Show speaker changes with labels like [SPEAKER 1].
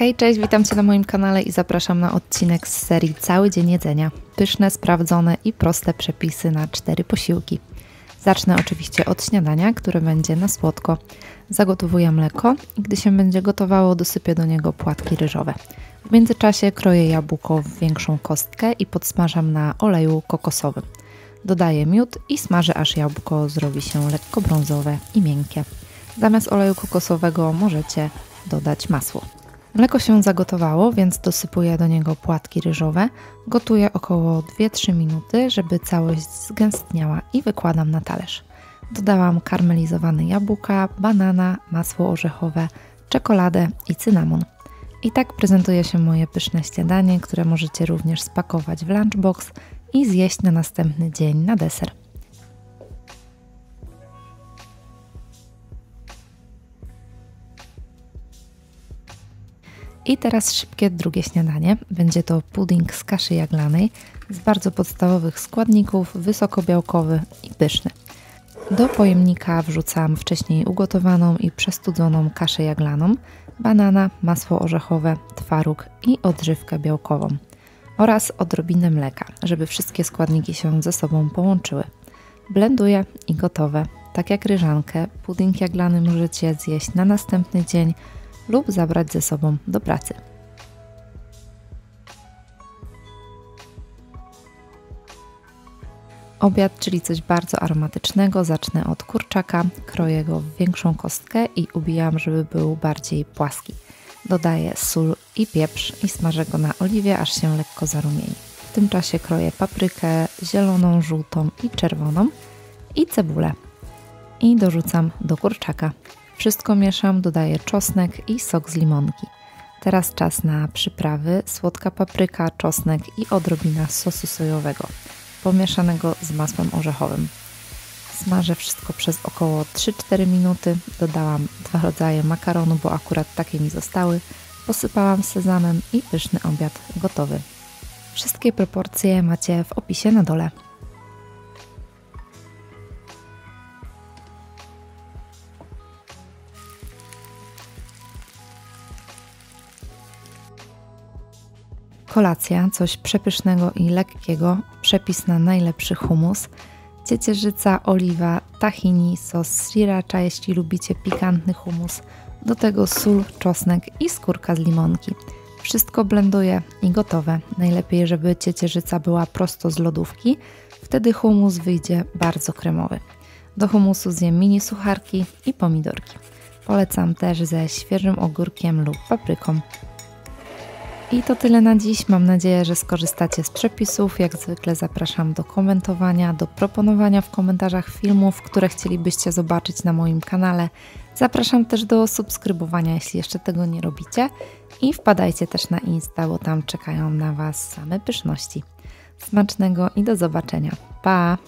[SPEAKER 1] Hej, cześć, witam Cię na moim kanale i zapraszam na odcinek z serii Cały Dzień Jedzenia. Pyszne, sprawdzone i proste przepisy na cztery posiłki. Zacznę oczywiście od śniadania, które będzie na słodko. Zagotowuję mleko i gdy się będzie gotowało, dosypię do niego płatki ryżowe. W międzyczasie kroję jabłko w większą kostkę i podsmażam na oleju kokosowym. Dodaję miód i smażę aż jabłko zrobi się lekko brązowe i miękkie. Zamiast oleju kokosowego możecie dodać masło. Mleko się zagotowało, więc dosypuję do niego płatki ryżowe. Gotuję około 2-3 minuty, żeby całość zgęstniała i wykładam na talerz. Dodałam karmelizowane jabłka, banana, masło orzechowe, czekoladę i cynamon. I tak prezentuje się moje pyszne śniadanie, które możecie również spakować w lunchbox i zjeść na następny dzień na deser. I teraz szybkie drugie śniadanie. Będzie to pudding z kaszy jaglanej z bardzo podstawowych składników, wysokobiałkowy i pyszny. Do pojemnika wrzucam wcześniej ugotowaną i przestudzoną kaszę jaglaną, banana, masło orzechowe, twaróg i odżywkę białkową oraz odrobinę mleka, żeby wszystkie składniki się ze sobą połączyły. Blenduję i gotowe. Tak jak ryżankę, pudding jaglany możecie zjeść na następny dzień lub zabrać ze sobą do pracy. Obiad, czyli coś bardzo aromatycznego, zacznę od kurczaka, kroję go w większą kostkę i ubijam, żeby był bardziej płaski. Dodaję sól i pieprz i smażę go na oliwie, aż się lekko zarumieni. W tym czasie kroję paprykę zieloną, żółtą i czerwoną i cebulę. I dorzucam do kurczaka. Wszystko mieszam, dodaję czosnek i sok z limonki. Teraz czas na przyprawy, słodka papryka, czosnek i odrobina sosu sojowego, pomieszanego z masłem orzechowym. Smażę wszystko przez około 3-4 minuty. Dodałam dwa rodzaje makaronu, bo akurat takie mi zostały. Posypałam sezamem i pyszny obiad gotowy. Wszystkie proporcje macie w opisie na dole. Kolacja, coś przepysznego i lekkiego, przepis na najlepszy humus, ciecierzyca, oliwa, tahini, sos sriracha, jeśli lubicie pikantny humus, do tego sól, czosnek i skórka z limonki. Wszystko blenduję i gotowe. Najlepiej, żeby ciecierzyca była prosto z lodówki, wtedy humus wyjdzie bardzo kremowy. Do humusu zjem mini sucharki i pomidorki. Polecam też ze świeżym ogórkiem lub papryką. I to tyle na dziś. Mam nadzieję, że skorzystacie z przepisów. Jak zwykle zapraszam do komentowania, do proponowania w komentarzach filmów, które chcielibyście zobaczyć na moim kanale. Zapraszam też do subskrybowania, jeśli jeszcze tego nie robicie. I wpadajcie też na Insta, bo tam czekają na Was same pyszności. Smacznego i do zobaczenia. Pa!